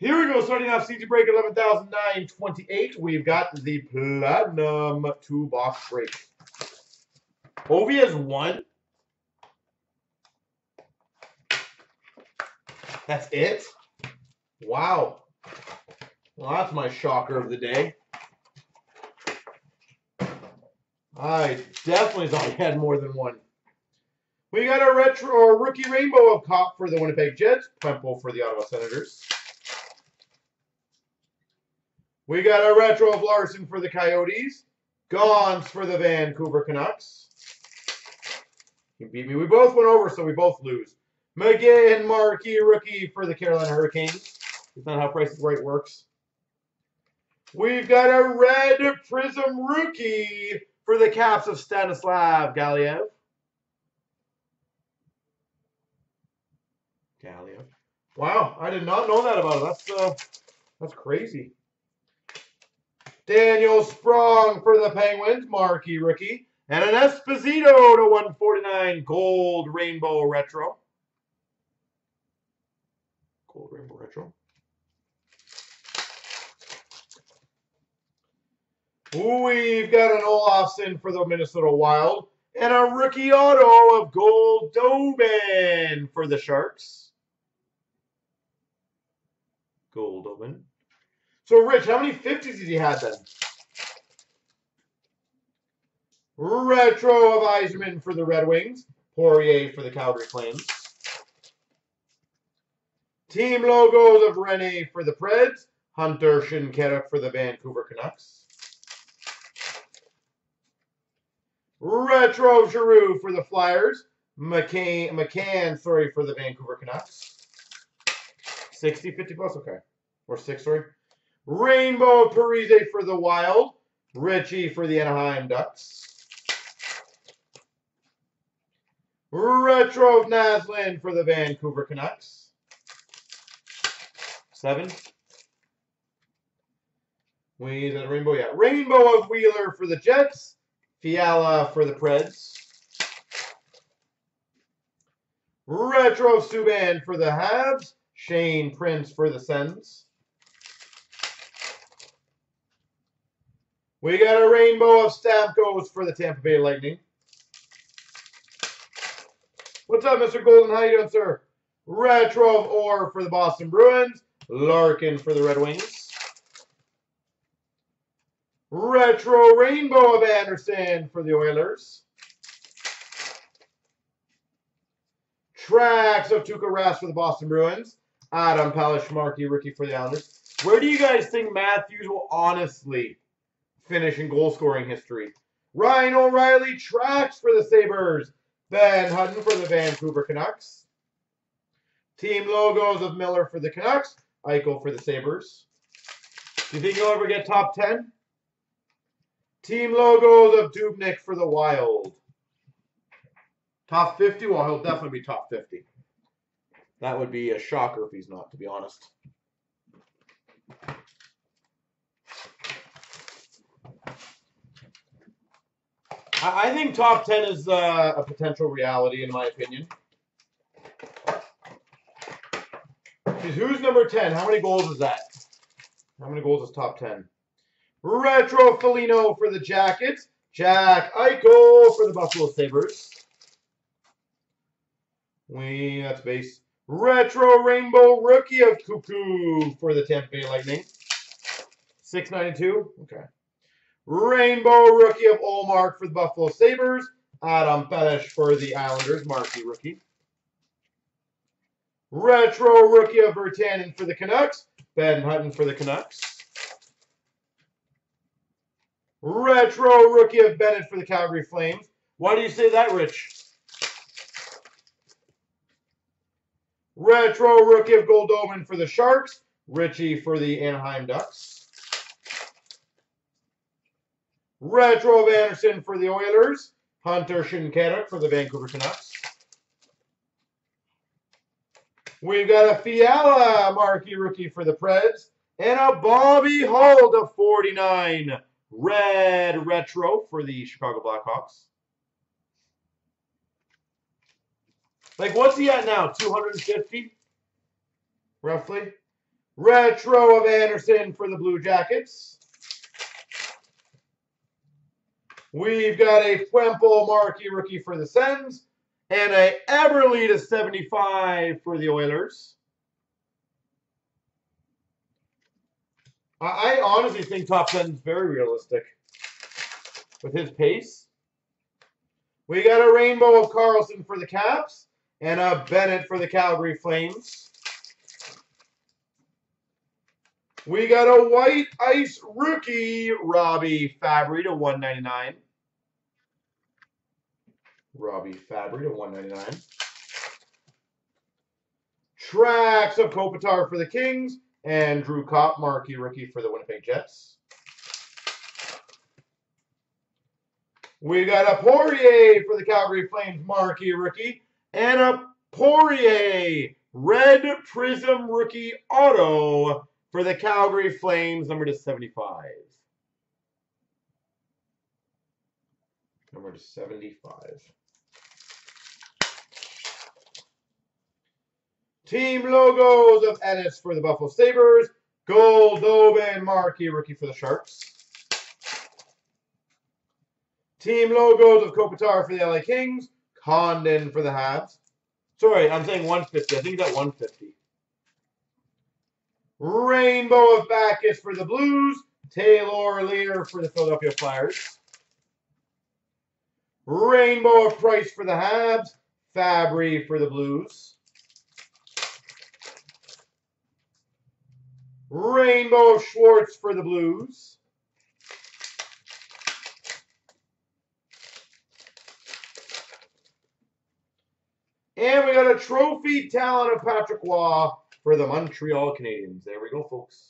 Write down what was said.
Here we go, starting off CG break 11,928. We've got the Platinum two box break. Ovi has one. That's it? Wow. Well, that's my shocker of the day. I definitely thought he had more than one. We got a retro or rookie rainbow of Copp for the Winnipeg Jets, Puempel for the Ottawa Senators. We got a retro of Larson for the Coyotes, Gaunce for the Vancouver Canucks. You beat me. We both went over, so we both lose. McGinn Marquee rookie for the Carolina Hurricanes. It's not how Price is Right works? We've got a red prism rookie for the Caps of Stanislav Galiev. Galiev. Wow, I did not know that about it. That's uh, that's crazy. Daniel Sprong for the Penguins, marquee rookie. And an Esposito to 149 gold rainbow retro. Gold rainbow retro. We've got an Olofsson for the Minnesota Wild. And a rookie auto of Gold Goldobin for the Sharks. Gold Goldobin. So, Rich, how many 50s has he have then? Retro of Yzerman for the Red Wings. Poirier for the Calgary Flames. Team logos of Rinne for the Preds. Hunter Shinkaruk for the Vancouver Canucks. Retro Giroux for the Flyers. McCann, McCann, sorry, for the Vancouver Canucks. 60, 50 plus, okay. Or 6, sorry. Rainbow Parise for the Wild. Ritchie for the Anaheim Ducks. Retro of Naslund for the Vancouver Canucks. Seven. We the rainbow, yeah. Rainbow of Wheeler for the Jets. Fiala for the Preds. Retro Subban for the Habs. Shane Prince for the Sens. We got a rainbow of Stamkos for the Tampa Bay Lightning. What's up, Mr. Golden? How you doing, sir? Retro of Orr for the Boston Bruins. Larkin for the Red Wings. Retro Rainbow of Anderson for the Oilers. Tracks of Tuukka Rask for the Boston Bruins. Adam Pelech marquee, rookie for the Islanders. Where do you guys think Matthews will honestly finish in goal scoring history? Ryan O'Reilly tracks for the Sabres. Ben Hutton for the Vancouver Canucks. Team logos of Miller for the Canucks. Eichel for the Sabres. Do you think he'll ever get top 10? Team logos of Dubnyk for the Wild. Top 50? Well, he'll definitely be top 50. That would be a shocker if he's not, to be honest. I, think top 10 is uh, a potential reality, in my opinion. Who's number 10? How many goals is that? How many goals is top 10? Retro Foligno for the Jackets. Jack Eichel for the Buffalo Sabres. We, that's base. Retro Rainbow Rookie of Koekkoek for the Tampa Bay Lightning. 692. Okay. Rainbow Rookie of Ullmark for the Buffalo Sabres. Adam Pelech for the Islanders. Marquee Rookie. Retro Rookie of Virtanen for the Canucks. Ben Hutton for the Canucks. Retro Rookie of Bennett for the Calgary Flames. Why do you say that, Rich? Retro Rookie of Goldobin for the Sharks. Ritchie for the Anaheim Ducks. Retro of Anderson for the Oilers. Hunter Shinkaruk for the Vancouver Canucks. We've got a Fiala marquee rookie for the Preds. And a Bobby Hull to 49 red retro for the Chicago Blackhawks. Like, what's he at now? 250? Roughly. Retro of Anderson for the Blue Jackets. We've got a Puempel marquee rookie for the Sens. And a Eberle to 75 for the Oilers. I, I honestly think top 10 is very realistic with his pace. We got a rainbow of Carlson for the Caps and a Bennett for the Calgary Flames. We got a white ice rookie, Robbie Fabbri to 199. Robbie Fabbri to 199. Tracks of Kopitar for the Kings and Drew Copp, marquee rookie for the Winnipeg Jets. We got a Poirier for the Calgary Flames, marquee rookie, and a Poirier red prism rookie auto for the Calgary Flames, number to 75. Number to 75. Team logos of Ennis for the Buffalo Sabres. Goldobin Marquee rookie for the Sharks. Team logos of Kopitar for the LA Kings. Condon for the Habs. Sorry, I'm saying 150. I think that 150. Rainbow of Backes for the Blues. Taylor Leier for the Philadelphia Flyers. Rainbow of Price for the Habs. Fabbri for the Blues. Rainbow of Schwartz for the Blues. And we got a trophy talent of Patrick Roy for the Montreal Canadiens. There we go, folks.